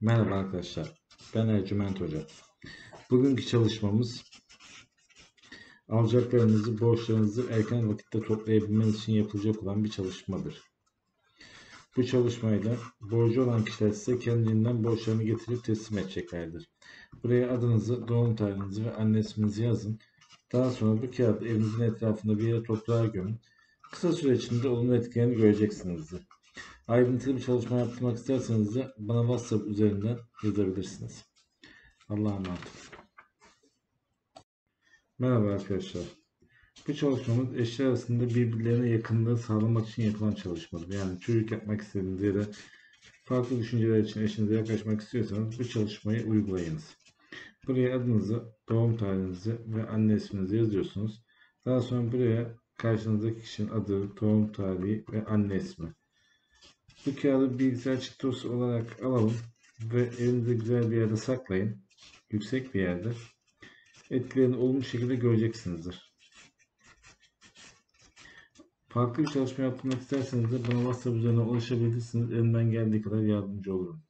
Merhaba arkadaşlar, ben Ercüment Hoca. Bugünkü çalışmamız alacaklarınızı, borçlarınızı erken vakitte toplayabilmeniz için yapılacak olan bir çalışmadır. Bu çalışmayla borcu olan kişiler size kendiliğinden borçlarını getirip teslim edeceklerdir. Buraya adınızı, doğum tarihinizi ve anne isminizi yazın. Daha sonra bu kağıdı evinizin etrafında bir yere toprağa gömün. Kısa süre içinde olumlu etkilerini göreceksinizdir. Ayrıntılı bir çalışma yaptırmak isterseniz de bana WhatsApp üzerinden yazabilirsiniz. Allah'a emanet. Merhaba arkadaşlar. Bu çalışmamız eşler arasında birbirlerine yakınlığı sağlamak için yapılan çalışmadır. Yani çocuk yapmak istediğiniz ya farklı düşünceler için eşinize yaklaşmak istiyorsanız bu çalışmayı uygulayınız. Buraya adınızı, doğum tarihinizi ve anne isminizi yazıyorsunuz. Daha sonra buraya karşınızdaki kişinin adı, doğum tarihi ve anne ismi. Bu kağıdı bilgisayar çıktısı olarak alalım ve elinizde güzel bir yerde saklayın. Yüksek bir yerde. Etkilerini olumlu şekilde göreceksinizdir. Farklı bir çalışma yapmak isterseniz de bana WhatsApp üzerinden ulaşabilirsiniz. Elimden geldiği kadar yardımcı olurum.